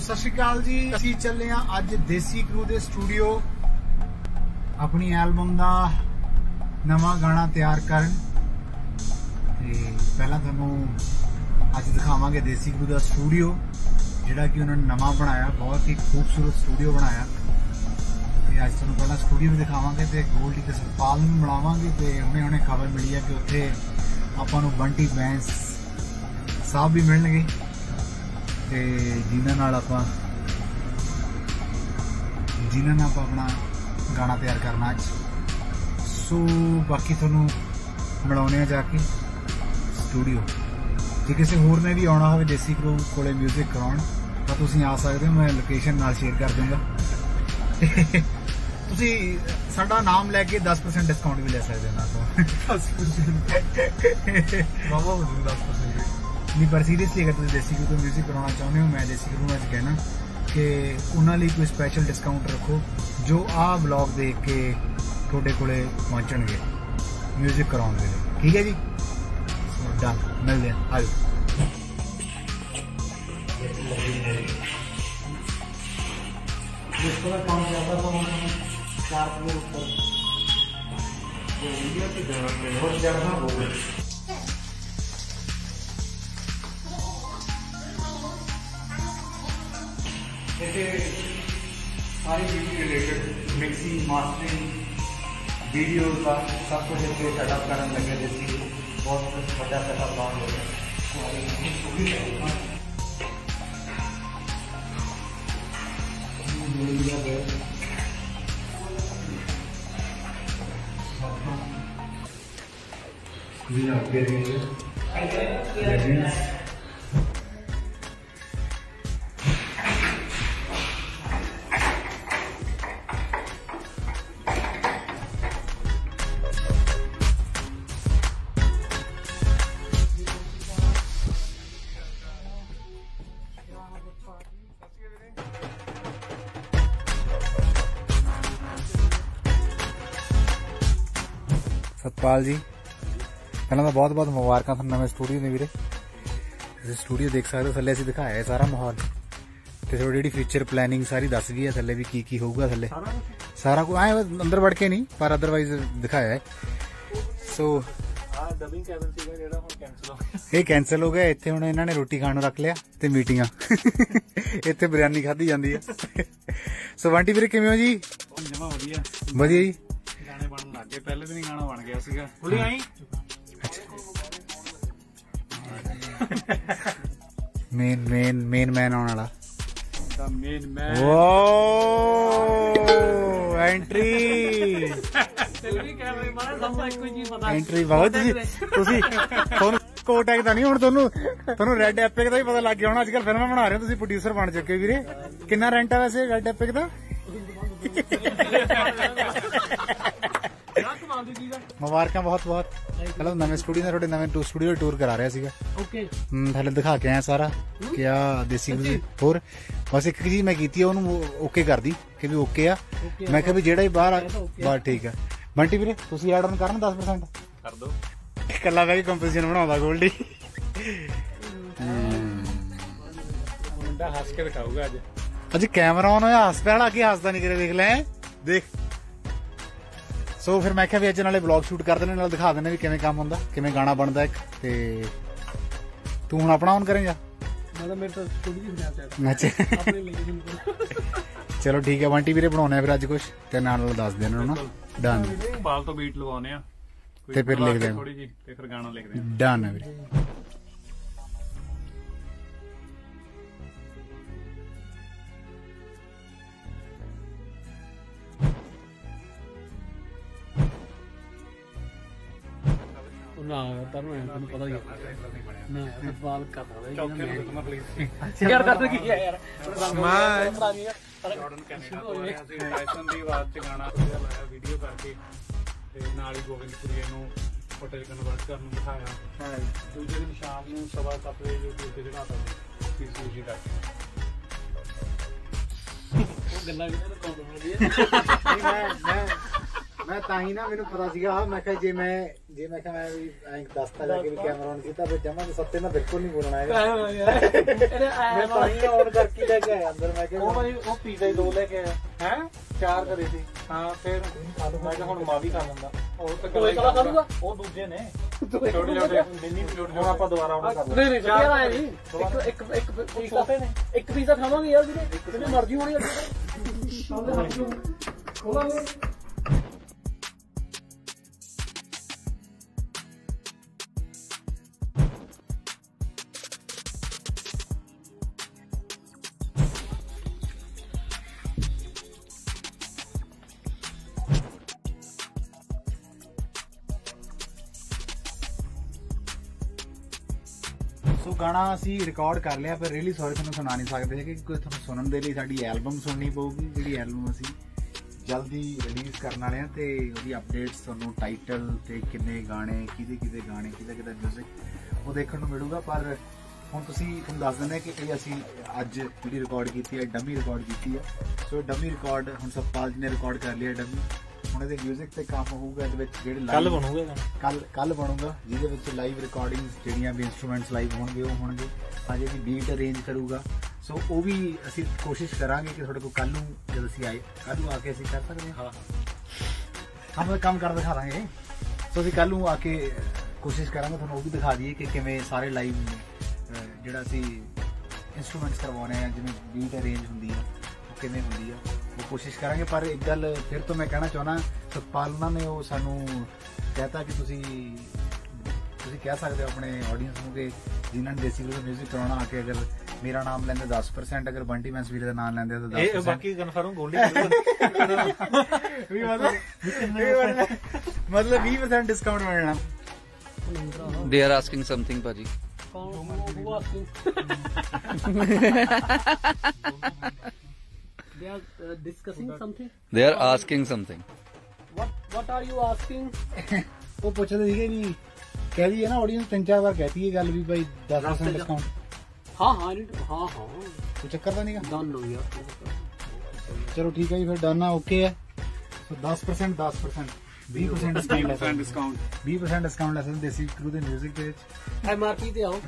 ਸਤਿ ਸ਼੍ਰੀ ਅਕਾਲ ਜੀ। ਅਸੀਂ ਚੱਲੇ ਆ ਅੱਜ ਦੇਸੀ ਕਰੂ ਦੇ ਸਟੂਡੀਓ। ਆਪਣੀ ਐਲਬਮ ਦਾ ਨਵਾਂ ਗਾਣਾ ਤਿਆਰ ਕਰਨ। ਤੇ ਪਹਿਲਾਂ ਤੁਹਾਨੂੰ ਅੱਜ ਦਿਖਾਵਾਂਗੇ ਦੇਸੀ ਕਰੂ ਦਾ ਸਟੂਡੀਓ, ਜਿਹੜਾ ਕਿ ਉਹਨਾਂ ਨੇ ਨਵਾਂ ਬਣਾਇਆ, ਬਹੁਤ ਹੀ ਖੂਬਸੂਰਤ ਸਟੂਡੀਓ ਬਣਾਇਆ। ਤੇ ਅੱਜ ਤੁਹਾਨੂੰ ਪਹਿਲਾਂ ਸਟੂਡੀਓ ਵੀ ਦਿਖਾਵਾਂਗੇ ਤੇ ਗੋਲਡੀ ਤੇ ਸਤਪਾਲ ਨੂੰ ਮਿਲਾਵਾਂਗੇ ਤੇ ਹੁਣੇ ਹੁਣੇ ਖਬਰ ਮਿਲੀ ਹੈ ਕਿ ਉੱਥੇ ਆਪਾਂ ਨੂੰ ਬੰਟੀ ਬੈਂਸ ਸਾਹਿਬ ਵੀ ਮਿਲਣਗੇ। ਤੇ ਜਿਨ੍ਹਾਂ ਨਾਲ ਆਪਾਂ ਜਿਨ੍ਹਾਂ ਨਾਲ ਆਪਾਂ ਆਪਣਾ ਗਾਣਾ ਤਿਆਰ ਕਰਨਾ ਅੱਜ। ਸੋ ਬਾਕੀ ਤੁਹਾਨੂੰ ਮਿਲਾਉਣੇ ਆ ਜਾ ਕੇ ਸਟੂਡੀਓ ਜੇ ਕਿਸੇ ਹੋਰ ਨੇ ਵੀ ਆਉਣਾ ਹੋਵੇ ਦੇਸੀ ਕਰੂ ਕੋਲੇ 뮤직 ਕਰਾਉਣ ਤਾਂ ਤੁਸੀਂ ਆ ਸਕਦੇ ਹੋ ਮੈਂ ਲੋਕੇਸ਼ਨ ਨਾਲ ਸ਼ੇਅਰ ਕਰ ਦੂੰਗਾ। ਤੁਸੀਂ ਸਾਡਾ ਨਾਮ ਲੈ ਕੇ 10% ਡਿਸਕਾਊਂਟ ਵੀ ਲੈ ਸਕਦੇ ਹੋ ਨਾ ਤੋਂ 10% ਵਾਵਾ ਹੋ ਜੂ 10% नहीं पर सीरीयसली अगर तुम देसी घ्यू का म्यूज़िक करवाना चाहते हो मैं देसी घ्यू में कहना कि उन्होंने कोई स्पैशल डिस्काउंट रखो जो आ ब्लॉग देख के थोड़े को पहुँचे म्यूज़िक कराने के लिए ठीक है जी डन मिल दिया आज जैसे सारी चीज़ रिलेटेड मिक्सिंग मास्टरिंग वीडियो का सब कुछ जैसे सेटअप करने लगे जैसे बहुत कुछ बड़ा सेटअप डाउन हो गया। We are getting it. Satpal ਜੀ। ਪਹਿਲਾਂ ਤਾਂ ਬਹੁਤ ਬਹੁਤ ਮੁਬਾਰਕਾਂ ਤੁਹਾਨੂੰ ਨਵੇਂ ਸਟੂਡੀਓ ਦੇ ਵੀਰੇ। ਤੁਸੀਂ ਸਟੂਡੀਓ ਦੇਖ ਸਕਦੇ ਹੋ ਥੱਲੇ ਅਸੀਂ ਦਿਖਾਇਆ ਹੈ ਸਾਰਾ ਮਾਹੌਲ। ਤੇ ਥੋੜੀ ਜਿਹੜੀ ਫਿਊਚਰ ਪਲੈਨਿੰਗ ਸਾਰੀ ਦੱਸ ਗਈ ਹੈ ਥੱਲੇ ਵੀ ਕੀ ਕੀ ਹੋਊਗਾ ਥੱਲੇ। ਸਾਰਾ ਕੁਝ ਆਏ ਅੰਦਰ ਵੜ ਕੇ ਨਹੀਂ ਪਰ ਅਦਰਵਾਈਜ਼ ਦਿਖਾਇਆ ਹੈ। ਸੋ ਆ ਡਬਿੰਗ ਕੈਬਨ ਸੀਗਾ ਜਿਹੜਾ ਹੁਣ ਕੈਨਸਲ ਹੋ ਗਿਆ। ਇਹ ਕੈਨਸਲ ਹੋ ਗਿਆ ਇੱਥੇ ਹੁਣ ਇਹਨਾਂ ਨੇ ਰੋਟੀ ਖਾਣ ਨੂੰ ਰੱਖ ਲਿਆ ਤੇ ਮੀਟਿੰਗਾਂ। ਇੱਥੇ ਬਿਰਿਆਨੀ ਖਾਧੀ ਜਾਂਦੀ ਹੈ। ਸੋ ਬੰਟੀ ਵੀਰੇ ਕਿਵੇਂ ਹੋ ਜੀ? ਜਮਾ ਵਧੀਆ। ਵਧੀਆ ਜੀ। ਗਏ ਪਹਿਲੇ ਦਿਨ ਹੀ ਗਾਣਾ ਬਣ ਗਿਆ ਸੀਗਾ। ਹੁਣੇ ਆਈ? ਮੇਨ ਮੇਨ ਮੇਨ ਮੈਨ ਆਉਣ ਵਾਲਾ। ਦਾ ਮੇਨ ਮੈਨ ਵਾਓ ਐਂਟਰੀ ਤੇਰੀ ਕੈਮਰੇ ਮਾਰੇ ਸਭ ਦਾ ਇੱਕੋ ਹੀ ਚੀਜ਼ ਪਤਾ। ਐਂਟਰੀ ਬਹੁਤ ਤੁਸੀਂ ਤੁਸੀਂ ਤੁਹਾਨੂੰ ਕੋਟੈਕ ਦਾ ਨਹੀਂ ਹੁਣ ਤੁਹਾਨੂੰ ਤੁਹਾਨੂੰ ਰੈੱਡ ਐਪਿਕ ਦਾ ਹੀ ਪਤਾ ਲੱਗ ਗਿਆ ਹੁਣ। ਅੱਜ ਕੱਲ ਫਿਲਮਾਂ ਬਣਾ ਰਹੇ ਹੋ ਤੁਸੀਂ ਪ੍ਰੋਡਿਊਸਰ ਬਣ ਚੁੱਕੇ ਵੀਰੇ। ਕਿੰਨਾ ਰੈਂਟ ਆ ਵੈਸੇ ਰੈੱਡ ਐਪਿਕ ਦਾ ਕਿਆ ਕਮਾਲ ਦੀ ਚੀਜ਼ ਆ ਮੁਬਾਰਕਾਂ ਬਹੁਤ ਬਹੁਤ। ਚਲੋ ਨਵੇਂ ਸਟੂਡੀਓ ਦਾ ਤੁਹਾਡੇ ਨਵੇਂ ਸਟੂਡੀਓ ਟੂਰ ਕਰਾ ਰਿਹਾ ਸੀਗਾ। ਓਕੇ ਹਮ, ਥੱਲੇ ਦਿਖਾ ਕੇ ਆਇਆ ਸਾਰਾ ਕਿ ਆ ਦੇਸੀ ਗੁਰੂ ਹੋਰ। ਬਸ ਇੱਕ ਚੀਜ਼ ਮੈਂ ਕੀਤੀ ਉਹਨੂੰ ਓਕੇ ਕਰਦੀ ਕਿ ਵੀ ਓਕੇ ਆ। ਮੈਂ ਕਿਹਾ ਵੀ ਜਿਹੜਾ ਹੀ ਬਾਹਰ ਆ ਬਸ ਠੀਕ ਆ। ਬੰਟੀ ਵੀਰੇ ਤੁਸੀਂ ਐਡ ਆਨ ਕਰਨ 10% ਕਰ ਦੋ। ਇਕੱਲਾ ਕੇ ਕੰਪੋਜੀਸ਼ਨ ਬਣਾਉਂਦਾ ਗੋਲਡੀ। ਮੁੰਡਾ ਹੱਸ ਕੇ ਦਿਖਾਊਗਾ ਅੱਜ। ਅੱਜ ਕੈਮਰਾ ਆਨ ਹੋਇਆ ਹੱਸ ਪਿਆ ਕੀ ਹੱਸਦਾ ਨਹੀਂ ਕਰੇ ਦੇਖ ਲੈ। ਦੇਖ। ਸੋ ਫਿਰ ਮੈਂ ਕਿਹਾ ਵੀ ਅੱਜ ਨਾਲੇ ਵਲੌਗ ਸ਼ੂਟ ਕਰ ਦਿੰਦੇ ਨਾਲ ਦਿਖਾ ਦਿੰਦੇ ਵੀ ਕਿਵੇਂ ਕੰਮ ਹੁੰਦਾ ਕਿਵੇਂ ਗਾਣਾ ਬਣਦਾ ਇੱਕ ਤੇ ਤੂੰ ਹੁਣ ਆਪਣਾ ਆਨ ਕਰੇਗਾ? ਮੈਂ ਤਾਂ ਮੇਰੇ ਤਾਂ ਥੋੜੀ ਜਿਹੀ ਸਨੈਪ ਅੱਛਾ। ਆਪਣੇ ਲਈ ਚਲੋ ਠੀਕ ਹੈ ਬੰਟੀ ਵੀਰੇ ਬਣਾਉਣੇ ਆ ਫਿਰ ਅੱਜ ਕੁਝ ਤੇ ਨਾਲ ਨਾਲ ਦੱਸ ਦੇਣਾ ਨਾ ਡਨ ਬਾਲ ਤੋਂ ਬੀਟ ਲਵਾਉਨੇ ਆ। ਤੇ ਫਿਰ ਲਿਖਦੇ ਹਾਂ। ਥੋੜੀ ਜੀ ਤੇ ਫਿਰ ਗਾਣਾ ਲਿਖਦੇ ਆ। ਡਨ ਹੈ ਵੀਰੇ। ਨਾ ਤੈਨੂੰ ਐਂ ਤੈਨੂੰ ਪਤਾ ਹੀ ਹੈ ਨਾ ਸਵਾਲ ਕਰਦਾ ਵੇ ਯਾਰ ਦੱਸ ਕੀ ਹੈ ਯਾਰ? ਮੈਂ ਜਾਰਡਨ ਕੈਨੇਡਾ ਤੋਂ ਆਏ ਅਸੀਂ ਟਾਈਸਨ ਦੀ ਆਵਾਜ਼ ਚ ਗਾਣਾ ਲਾਇਆ ਵੀਡੀਓ ਕਰਕੇ ਤੇ ਨਾਲ ਹੀ ਗੋਬਿੰਦਪੁਰੀ ਨੂੰ ਹੋਟਲ ਕਨਵਰਟ ਕਰਨ ਨੂੰ ਦਿਖਾਇਆ ਹਾਂ। ਦੂਜੇ ਦਿਨ ਸ਼ਾਮ ਨੂੰ ਸਵਾ ਸੱਤ ਵਜੇ YouTube ਤੇ ਚੜਾਤਾ ਸੀ ਸੀਸੀ ਦਾ। ਉਹ ਗੱਲਾਂ ਵੀ ਨਾ ਕਾਉਂਟ ਹੋ ਰਹੀ ਹੈ ਮੈਂ ਮੈਂ ਮੈਂ ਤਾਂ ਹੀ ਨਾ ਮੈਨੂੰ ਪਤਾ ਸੀਗਾ ਮੈਂ ਕਿਹਾ ਜੇ ਮੈਂ ਜੇ ਮੈਂ ਕਿਹਾ ਮੈਂ ਵੀ ਐਂ ਦੱਸਤਾ ਜਾ ਕੇ ਵੀ ਕੈਮਰਾ ਔਨ ਕੀਤਾ ਫਿਰ ਜਮਾ ਤੇ ਸੱਤੇ ਨਾਲ ਬਿਲਕੁਲ ਨਹੀਂ ਬੋਲਣਾ ਹੈਗਾ। ਮੈਂ ਤਾਂ ਹੀ ਔਨ ਕਰਕੇ ਲੈ ਕੇ ਆਇਆ ਅੰਦਰ ਮੈਂ ਉਹ ਕਿਹਾ ਭਾਈ ਉਹ ਪੀਜ਼ਾ ਹੀ ਦੋ ਲੈ ਕੇ ਆਇਆ। ਹੈ? ਚਾਰ ਕਰੇ ਸੀ। ਹਾਂ ਫਿਰ ਮੈਂ ਕਿਹਾ ਹੁਣ ਮਾਂ ਵੀ ਖਾ ਲੈਂਦਾ। ਉਹ ਤਾਂ ਕੋਈ ਕਲਾ ਕਰੂਗਾ ਉਹ ਦੂਜੇ ਨੇ। ਛੋਟੇ ਛੋਟੇ ਮਿੰਨੀ ਛੋਟੇ ਹੁਣ ਆਪਾਂ ਦੁਬਾਰਾ ਆਰਡਰ ਕਰ ਨਹੀਂ ਨਹੀਂ ਯਾਰ ਆਇਆ ਨਹੀਂ। ਇੱਕ ਇੱਕ ਇੱਕ ਪੀਜ਼ਾ ਇੱਕ ਪੀਜ਼ਾ ਖਾਵਾਂਗੇ ਯਾਰ ਵੀਰੇ ਜਿੰਨੀ ਮਰਜ਼ੀ ਹੋਣੀ ਅੱਗੇ ਖੋਲਾਂਗੇ। ਸੋ ਗਾਣਾ ਅਸੀਂ ਰਿਕਾਰਡ ਕਰ ਲਿਆ, ਪਰ ਰੀਲੀ ਸੌਰੀ ਤੁਹਾਨੂੰ ਸੁਣਾ ਨਹੀਂ ਸਕਦੇ ਹੈਗੇ, ਕਿਉਂਕਿ ਤੁਹਾਨੂੰ ਸੁਣਨ ਦੇ ਲਈ ਸਾਡੀ ਐਲਬਮ ਸੁਣਨੀ ਪਊਗੀ, ਜਿਹੜੀ ਐਲਬਮ ਅਸੀਂ ਜਲਦੀ ਰਿਲੀਜ਼ ਕਰਨ ਵਾਲੇ ਹਾਂ ਤੇ ਉਹਦੀ ਅਪਡੇਟਸ ਤੁਹਾਨੂੰ ਟਾਈਟਲ ਤੇ ਕਿੰਨੇ ਗਾਣੇ, ਕਿਹਦੇ ਕਿਹਦੇ ਗਾਣੇ, ਕਿਹਦਾ ਕਿਹਦਾ 뮤직 ਉਹ ਦੇਖਣ ਨੂੰ ਮਿਲੂਗਾ, ਪਰ ਹੁਣ ਤੁਸੀਂ, ਤੁਹਾਨੂੰ ਦੱਸ ਦਿੰਦੇ ਕਿ ਇਹ ਅਸੀਂ ਅੱਜ ਜਿਹੜੀ ਰਿਕਾਰਡ ਕੀਤੀ ਹੈ ਡਮੀ ਰਿਕਾਰਡ ਕੀਤੀ ਹੈ। ਸੋ ਡਮੀ ਰਿਕਾਰਡ ਹੁਣ ਸਤਪਾਲ ਜੀ ਨੇ ਰਿਕਾਰਡ ਕਰ ਲਿਆ ਡਮੀ ਹੁਣ ਇਹਦੇ 뮤직 ਤੇ ਕੰਮ ਹੋਊਗਾ ਇਹਦੇ ਵਿੱਚ ਜਿਹੜੇ ਕੱਲ ਬਣੂਗਾ ਕੱਲ ਕੱਲ ਬਣੂਗਾ ਜਿਹਦੇ ਵਿੱਚ ਲਾਈਵ ਰਿਕਾਰਡਿੰਗਸ ਜਿਹੜੀਆਂ ਵੀ ਇਨਸਟਰੂਮੈਂਟਸ ਲਾਈਵ ਹੋਣਗੇ ਉਹ ਹੋਣਗੇ। ਅਜੇ ਵੀ ਬੀਟ ਅਰੇਂਜ ਕਰੂਗਾ। ਸੋ ਉਹ ਵੀ ਅਸੀਂ ਕੋਸ਼ਿਸ਼ ਕਰਾਂਗੇ ਕਿ ਤੁਹਾਡੇ ਕੋਲ ਕੱਲ ਨੂੰ ਜਦ ਅਸੀਂ ਆਏ ਕੱਲ ਨੂੰ ਆ ਕੇ ਅਸੀਂ ਕਰ ਸਕਦੇ ਹਾਂ। ਹਾਂ। ਹਮ ਕੰਮ ਕਰ ਦਿਖਾ ਦਾਂਗੇ। ਸੋ ਅਸੀਂ ਕੱਲ ਨੂੰ ਆ ਕੇ ਕੋਸ਼ਿਸ਼ ਕਰਾਂਗੇ ਤੁਹਾਨੂੰ ਉਹ ਵੀ ਦਿਖਾ ਦਈਏ ਕਿ ਕਿਵੇਂ ਸਾਰੇ ਲਾਈਵ ਜਿਹੜਾ ਅਸੀਂ ਇਨਸਟਰੂਮੈਂਟਸ ਕਰਵਾਉਣੇ ਆ ਜਿਵੇਂ ਬੀਟ ਅਰੇਂਜ ਹੁੰਦੀ ਆ ਉਹ ਕਿਵੇਂ ਹੁੰਦੀ ਆ। ਕੋਸ਼ਿਸ਼ ਕਰਾਂਗੇ ਪਰ ਇੱਕ ਗੱਲ ਫਿਰ ਤੋਂ ਮੈਂ ਕਹਿਣਾ ਚਾਹਣਾ ਸਤਪਾਲ ਉਹਨਾਂ ਨੇ ਉਹ ਸਾਨੂੰ ਕਹਤਾ ਕਿ ਤੁਸੀਂ ਤੁਸੀਂ ਕਹਿ ਸਕਦੇ ਹੋ ਆਪਣੇ ਆਡੀਅנס ਨੂੰ ਕਿ ਜਿਨ੍ਹਾਂ ਨੇ ਦੇਸੀ ਗੁਰੂ ਦਾ ਕਰਾਉਣਾ ਆ ਕੇ ਅਗਰ ਮੇਰਾ ਨਾਮ ਲੈਂਦੇ 10% ਅਗਰ ਬੰਟੀ ਮੈਂਸਵੀਰ ਦਾ ਨਾਮ ਲੈਂਦੇ ਤਾਂ 10% ਇਹ ਬਾਕੀ ਕਨਫਰਮ ਗੋਲੀ ਵੀ ਮਤਲਬ ਮਤਲਬ 20% ਡਿਸਕਾਊਂਟ ਮਿਲਣਾ। ਦੇ ਆਰ ਆਸਕਿੰਗ ਸਮਥਿੰਗ ਭਾਜੀ। ਕੌਣ ਉਹ asking They are uh, discussing something. They are asking something. ਉਹ ਪੁੱਛਦੇ ਸੀਗੇ ਵੀ ਕਹਿ ਰਹੀ ਹੈ ਨਾ ਆਡੀਅנס ਤਿੰਨ ਚਾਰ ਵਾਰ ਕਹਤੀ ਹੈ ਗੱਲ ਵੀ ਭਾਈ 10% ਡਿਸਕਾਊਂਟ ਹਾਂ ਹਾਂ ਹਾਂ ਹਾਂ। ਚੱਕਰ ਤਾਂ ਨਹੀਂਗਾ ਡਨ ਹੋ ਗਿਆ। ਚਲੋ ਠੀਕ ਹੈ ਜੀ ਫਿਰ ਡਨ ਆ ਓਕੇ ਹੈ so 10% 10% 20% discount discount 20% discount lesson Desi Crew ਦੇ 뮤직 ਦੇ ਵਿੱਚ। ਐਮਆਰਪੀ ਤੇ ਆਓ।